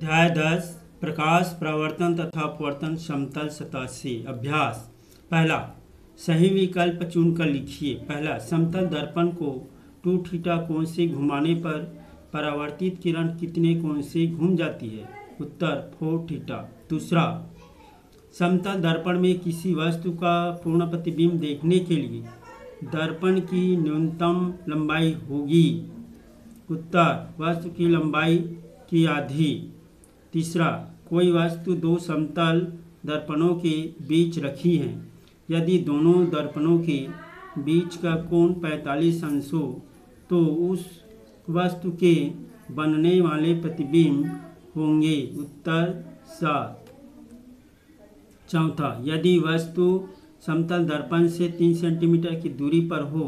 अध्याय दस, प्रकाश, प्रवर्तन तथा अपवर्तन, समतल सतह से अभ्यास। पहला, सही विकल्प चुनकर लिखिए। पहला, समतल दर्पण को टू थीटा कोण से घुमाने पर परावर्तित किरण कितने कोण से घूम जाती है? उत्तर, फोर थीटा। दूसरा, समतल दर्पण में किसी वस्तु का पूर्ण प्रतिबिंब देखने के लिए दर्पण की न्यूनतम लंबाई होगी। उत्तर, वस्तु की लंबाई की आधी। तीसरा, कोई वस्तु दो समतल दर्पणों के बीच रखी है। यदि दोनों दर्पणों के बीच का कोण 45 अंश हो तो उस वस्तु के बनने वाले प्रतिबिंब होंगे। उत्तर सात। चौथा, यदि वस्तु समतल दर्पण से तीन सेंटीमीटर की दूरी पर हो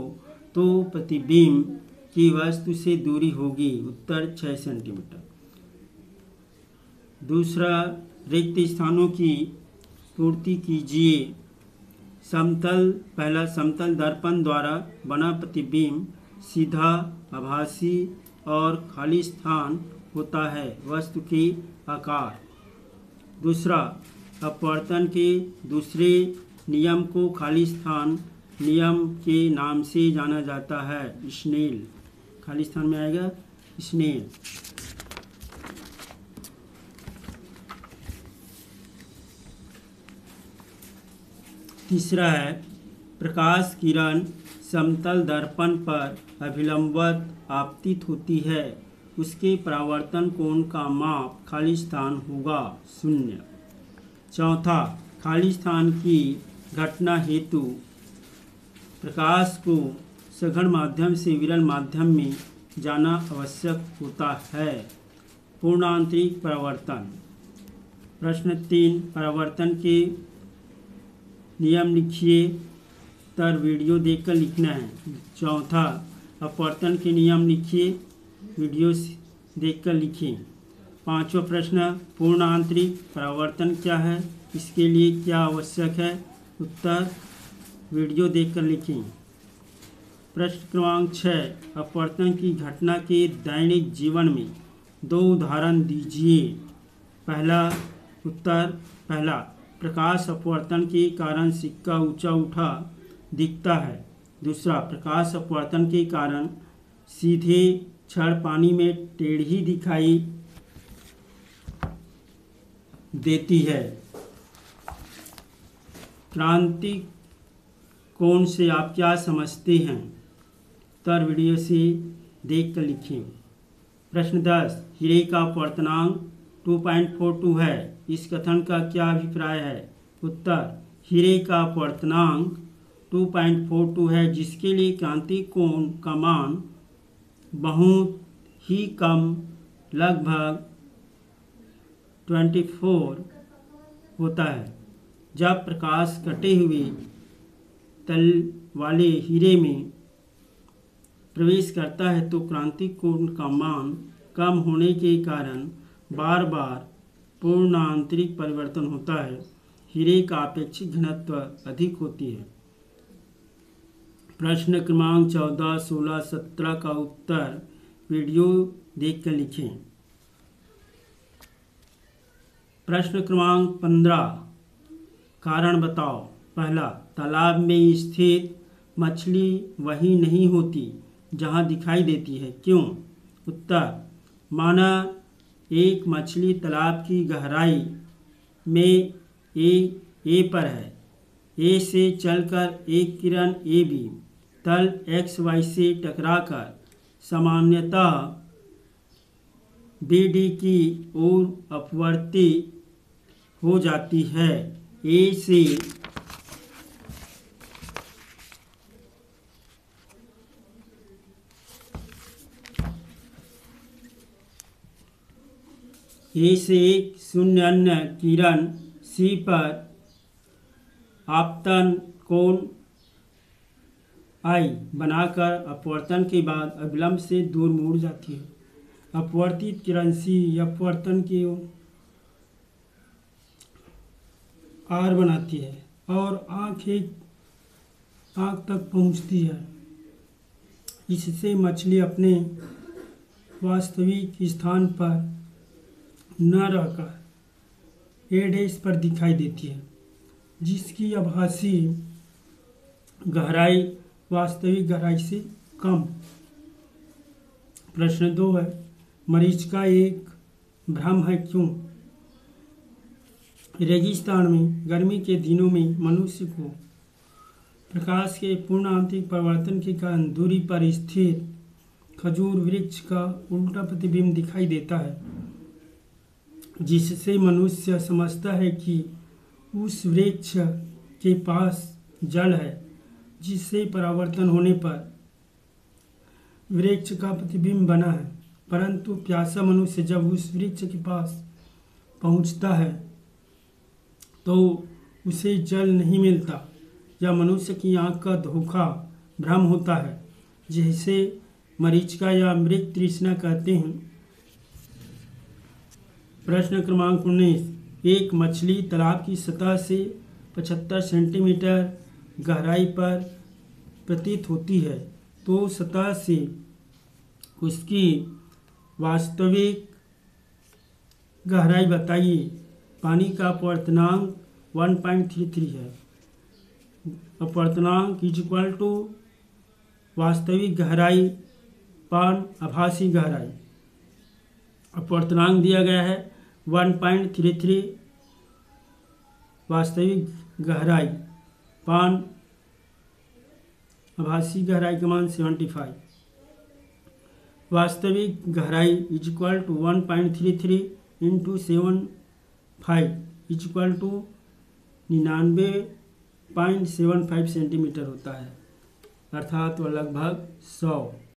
तो प्रतिबिंब की वस्तु से दूरी होगी। उत्तर छः सेंटीमीटर। दूसरा, रिक्त स्थानों की पूर्ति कीजिए। समतल, पहला समतल दर्पण द्वारा बना प्रतिबिंब सीधा, आभासी और खाली स्थान होता है, वस्तु के आकार। दूसरा, अपवर्तन के दूसरे नियम को खाली स्थान, नियम के नाम से जाना जाता है, स्नेल। खाली स्थान में आएगा, स्नेल। तीसरा है, प्रकाश किरण समतल दर्पण पर अभिलंबवत आपतित होती है। उसके परावर्तन कोण का माप खाली स्थान होगा शून्य। चौथा, खाली स्थान की घटना हेतु प्रकाश को सघन माध्यम से विरल माध्यम में जाना आवश्यक होता है। पूर्णांतरिक परावर्तन। प्रश्न तीन, परावर्तन के नियम लिखिए। तर वीडियो देखकर लिखना है। चौथा, अपवर्तन के नियम लिखिए। वीडियो देखकर लिखिए। पांचवा प्रश्न, पूर्ण आंतरिक परावर्तन क्या है? इसके लिए क्या आवश्यक है? उत्तर, वीडियो देखकर लिखें प्रश्न क्रमांक छः, अपवर्तन की घटना के दैनिक जीवन में दो उदाहरण दीजिए। पहला उत्तर, पहला प्रकाश अपवर्तन के कारण सिक्का ऊँचा उठा दिखता है। दूसरा, प्रकाश अपवर्तन के कारण सीधे छड़ पानी में टेढ़ी दिखाई देती है। क्रांति कोण से, आप क्या समझते हैं? तर वीडियो से देख कर लिखिए। प्रश्न दस, हीरे का अपवर्तनांक 2.42 है। इस कथन का क्या अभिप्राय है? उत्तर, हीरे का अपवर्तनांक 2.42 है, जिसके लिए क्रांति कोण का मान बहुत ही कम, लगभग 24 होता है। जब प्रकाश कटे हुए तल वाले हीरे में प्रवेश करता है तो क्रांति कोण का मान कम होने के कारण बार बार पूर्ण आंतरिक परिवर्तन होता है। हीरे का अपेक्षित घनत्व अधिक होती है। प्रश्न क्रमांक चौदह, सोलह, सत्रह का उत्तर वीडियो देख कर लिखें। प्रश्न क्रमांक पंद्रह, कारण बताओ। पहला, तालाब में स्थित मछली वही नहीं होती, जहाँ दिखाई देती है। क्यों? उत्तर, माना एक मछली तालाब की गहराई में ए ए पर है। ए से चलकर एक किरण ए बी। तल एक्स वाई से टकराकर सामान्यतः बी डी की ओर अपवर्ती हो जाती है। ए से ए से एक शून्य अन्य किरण सी पर आपतन कोण आई बनाकर अपवर्तन के बाद अविलंब से दूर मुड़ जाती है। अपवर्तित किरण सी अपवर्तन की आर बनाती है और आँख एक आँख तक पहुँचती है। इससे मछली अपने वास्तविक स्थान पर न रहकर डैश पर दिखाई देती है, जिसकी आभासी गहराई, वास्तविक गहराई से कम। प्रश्न दो है मरीच का एक भ्रम है क्यों? रेगिस्तान में, गर्मी के दिनों में मनुष्य को प्रकाश के पूर्ण आंतरिक परिवर्तन के कारण दूरी पर स्थित खजूर वृक्ष का उल्टा प्रतिबिंब दिखाई देता है। जिससे मनुष्य समझता है कि उस वृक्ष के पास जल है, जिससे परावर्तन होने पर वृक्ष का प्रतिबिंब बना है। परंतु प्यासा मनुष्य जब उस वृक्ष के पास पहुँचता है तो उसे जल नहीं मिलता, या मनुष्य की आँख का धोखा भ्रम होता है, जिसे मरीचिका या मृत तृष्णा कहते हैं। प्रश्न क्रमांक उन्नीस, एक मछली तालाब की सतह से 75 सेंटीमीटर गहराई पर प्रतीत होती है तो सतह से उसकी वास्तविक गहराई बताइए। पानी का अपवर्तनांक 1.33 है। अपवर्तनांक इज़ इक्वल टू वास्तविक गहराई पान आभासी गहराई। अपवर्तनांक दिया गया है 1.33 वास्तविक गहराई, पान आभासी गहराई का मान 75 वास्तविक गहराई is equal to 1.33 into seven five is equal to निन्यानवे पॉइंट सेवन फाइव सेंटीमीटर होता है, अर्थात वह लगभग सौ।